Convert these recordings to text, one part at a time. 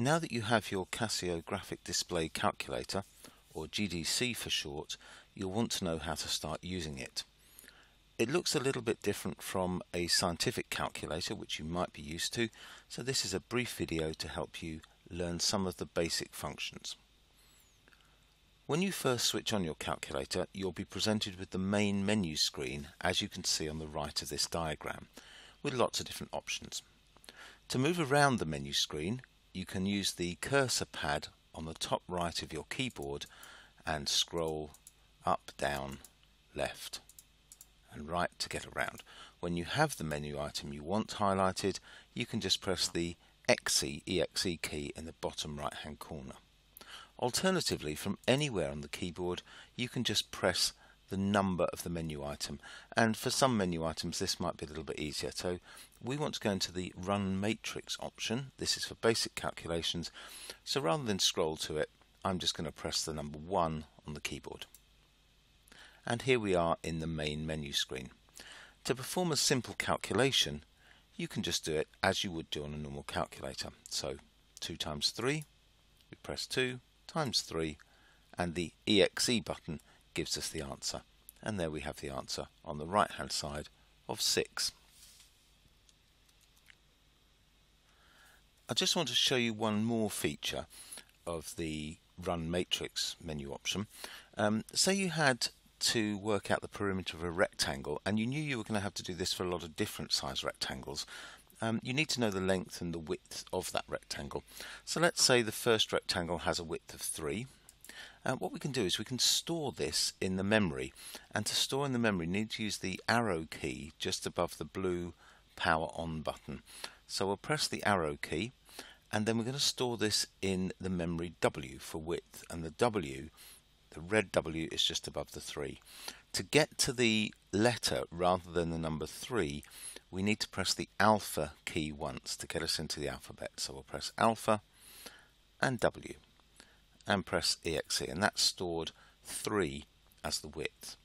Now that you have your Casio Graphic Display Calculator, or GDC for short, you'll want to know how to start using it. It looks a little bit different from a scientific calculator which you might be used to, so this is a brief video to help you learn some of the basic functions. When you first switch on your calculator, you'll be presented with the main menu screen as you can see on the right of this diagram, with lots of different options. To move around the menu screen, you can use the cursor pad on the top right of your keyboard and scroll up, down, left and right to get around. When you have the menu item you want highlighted, you can just press the EXE, EXE key in the bottom right hand corner. Alternatively, from anywhere on the keyboard, you can just press the number of the menu item. And for some menu items, this might be a little bit easier. So we want to go into the Run Matrix option. This is for basic calculations. So rather than scroll to it, I'm just going to press the number 1 on the keyboard. And here we are in the main menu screen. To perform a simple calculation, you can just do it as you would do on a normal calculator. So 2 times 3, we press 2 times 3, and the EXE button gives us the answer. And there we have the answer on the right hand side of 6. I just want to show you one more feature of the Run Matrix menu option. Um, say you had to work out the perimeter of a rectangle and you knew you were going to have to do this for a lot of different size rectangles. Um, you need to know the length and the width of that rectangle. So let's say the first rectangle has a width of 3 uh, what we can do is we can store this in the memory. And to store in the memory you need to use the arrow key just above the blue power on button. So we'll press the arrow key and then we're going to store this in the memory W for width. And the W the red W is just above the 3 to get to the letter rather than the number 3 we need to press the alpha key once to get us into the alphabet. So we'll press alpha and W and press exe and that's stored 3 as the width.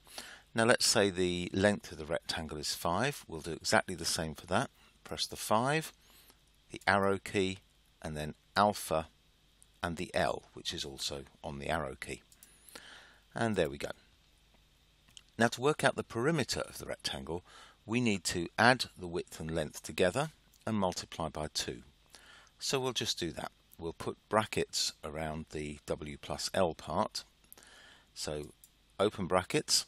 Now let's say the length of the rectangle is 5. We'll do exactly the same for that. Press the 5, the arrow key and then alpha and the L which is also on the arrow key. And there we go. Now to work out the perimeter of the rectangle we need to add the width and length together and multiply by 2. So we'll just do that we'll put brackets around the W plus L part. So open brackets,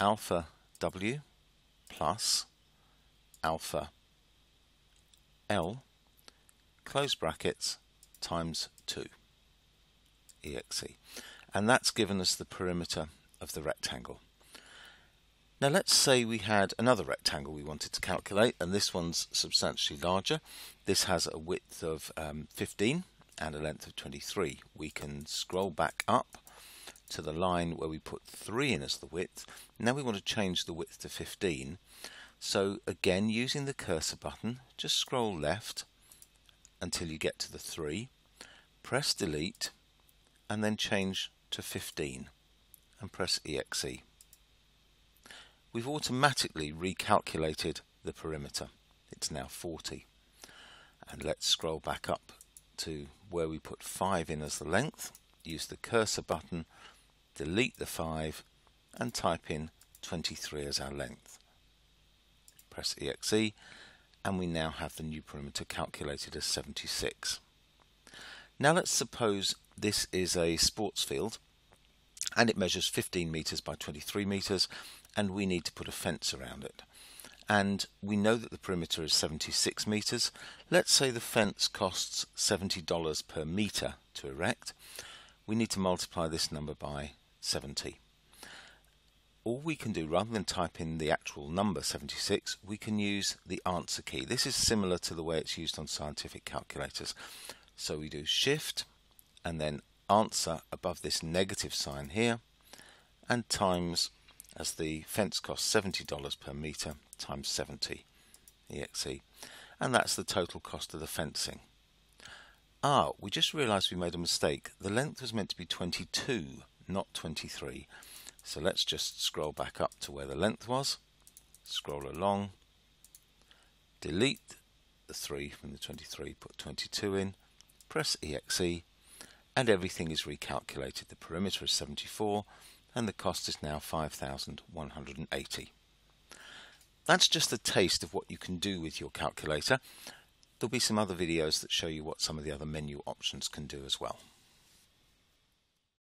alpha W plus alpha L, close brackets, times 2, exe. And that's given us the perimeter of the rectangle. Now let's say we had another rectangle we wanted to calculate and this one's substantially larger. This has a width of um, 15 and a length of 23. We can scroll back up to the line where we put 3 in as the width. Now we want to change the width to 15. So again using the cursor button just scroll left until you get to the 3. Press delete and then change to 15 and press EXE we've automatically recalculated the perimeter. It's now 40. And let's scroll back up to where we put 5 in as the length, use the cursor button, delete the 5 and type in 23 as our length. Press EXE and we now have the new perimeter calculated as 76. Now let's suppose this is a sports field and it measures 15 meters by 23 meters and we need to put a fence around it. And we know that the perimeter is 76 meters. Let's say the fence costs $70 per meter to erect. We need to multiply this number by 70. All we can do, rather than type in the actual number 76, we can use the answer key. This is similar to the way it's used on scientific calculators. So we do shift and then answer above this negative sign here and times as the fence costs $70 per metre times 70 exe and that's the total cost of the fencing. Ah, we just realised we made a mistake. The length was meant to be 22, not 23. So let's just scroll back up to where the length was, scroll along, delete the 3 from the 23, put 22 in, press EXE and everything is recalculated. The perimeter is 74 and the cost is now 5,180. That's just a taste of what you can do with your calculator. There'll be some other videos that show you what some of the other menu options can do as well.